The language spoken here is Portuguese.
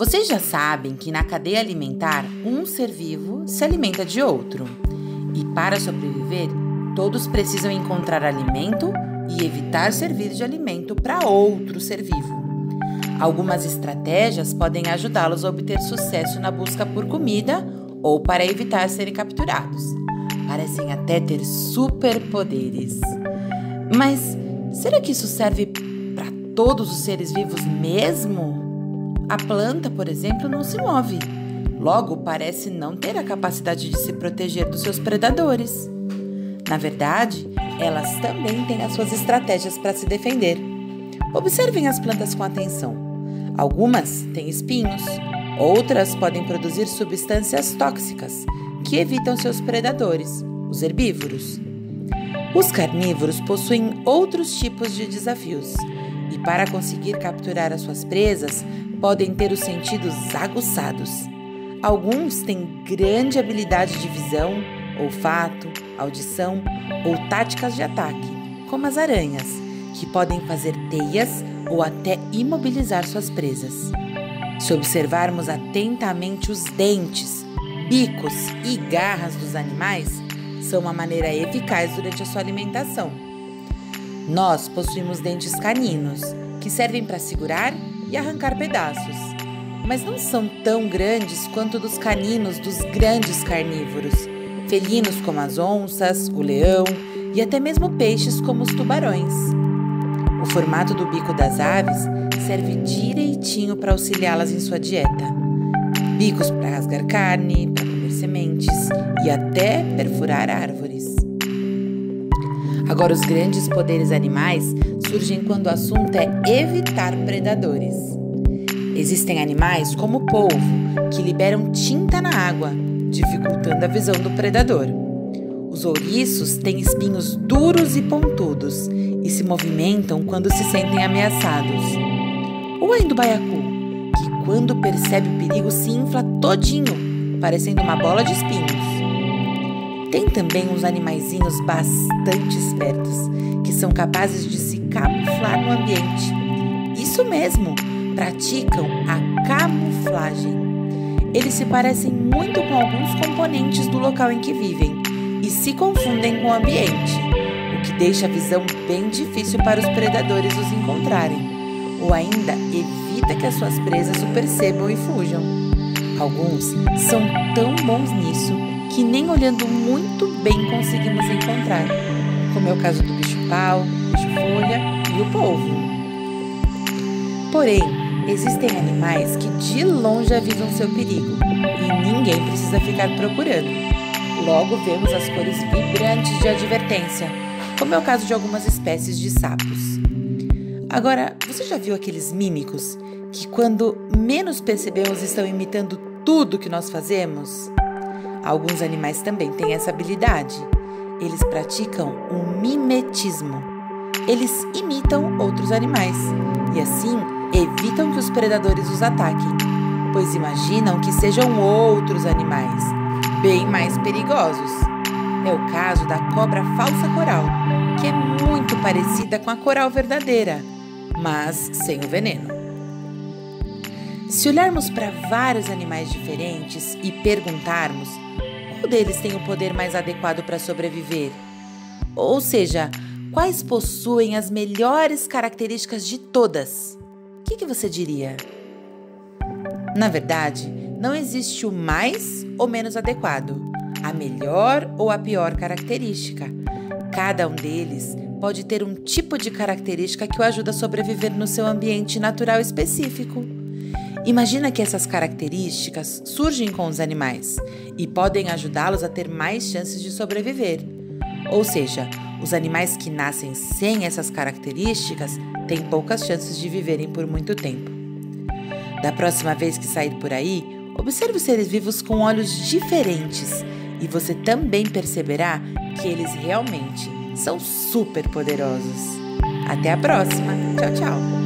Vocês já sabem que na cadeia alimentar, um ser vivo se alimenta de outro. E para sobreviver, todos precisam encontrar alimento e evitar servir de alimento para outro ser vivo. Algumas estratégias podem ajudá-los a obter sucesso na busca por comida ou para evitar serem capturados. Parecem até ter superpoderes. Mas será que isso serve para todos os seres vivos mesmo? A planta, por exemplo, não se move. Logo, parece não ter a capacidade de se proteger dos seus predadores. Na verdade, elas também têm as suas estratégias para se defender. Observem as plantas com atenção. Algumas têm espinhos, outras podem produzir substâncias tóxicas que evitam seus predadores, os herbívoros. Os carnívoros possuem outros tipos de desafios e, para conseguir capturar as suas presas, podem ter os sentidos aguçados. Alguns têm grande habilidade de visão, olfato, audição ou táticas de ataque, como as aranhas, que podem fazer teias ou até imobilizar suas presas. Se observarmos atentamente os dentes, bicos e garras dos animais, são uma maneira eficaz durante a sua alimentação. Nós possuímos dentes caninos, que servem para segurar e arrancar pedaços, mas não são tão grandes quanto dos caninos dos grandes carnívoros, felinos como as onças, o leão e até mesmo peixes como os tubarões. O formato do bico das aves serve direitinho para auxiliá-las em sua dieta. Bicos para rasgar carne, para comer sementes e até perfurar árvores. Agora, os grandes poderes animais surgem quando o assunto é evitar predadores. Existem animais como o polvo, que liberam tinta na água, dificultando a visão do predador. Os ouriços têm espinhos duros e pontudos e se movimentam quando se sentem ameaçados. O ainda baiacu, que quando percebe o perigo se infla todinho, parecendo uma bola de espinhos. Tem também uns animaizinhos bastante espertos, que são capazes de se camuflar no ambiente. Isso mesmo, praticam a camuflagem. Eles se parecem muito com alguns componentes do local em que vivem e se confundem com o ambiente, o que deixa a visão bem difícil para os predadores os encontrarem, ou ainda evita que as suas presas o percebam e fujam. Alguns são tão bons nisso que nem olhando muito bem conseguimos encontrar, como é o caso do bicho-pau, bicho-folha e o polvo. Porém, existem animais que de longe avisam seu perigo e ninguém precisa ficar procurando. Logo vemos as cores vibrantes de advertência, como é o caso de algumas espécies de sapos. Agora, você já viu aqueles mímicos que, quando menos percebemos, estão imitando tudo que nós fazemos? Alguns animais também têm essa habilidade. Eles praticam o mimetismo. Eles imitam outros animais e assim evitam que os predadores os ataquem, pois imaginam que sejam outros animais, bem mais perigosos. É o caso da cobra falsa coral, que é muito parecida com a coral verdadeira, mas sem o veneno. Se olharmos para vários animais diferentes e perguntarmos qual deles tem o poder mais adequado para sobreviver? Ou seja, quais possuem as melhores características de todas? O que, que você diria? Na verdade, não existe o mais ou menos adequado, a melhor ou a pior característica. Cada um deles pode ter um tipo de característica que o ajuda a sobreviver no seu ambiente natural específico. Imagina que essas características surgem com os animais e podem ajudá-los a ter mais chances de sobreviver. Ou seja, os animais que nascem sem essas características têm poucas chances de viverem por muito tempo. Da próxima vez que sair por aí, observe os seres vivos com olhos diferentes e você também perceberá que eles realmente são super poderosos. Até a próxima! Tchau, tchau!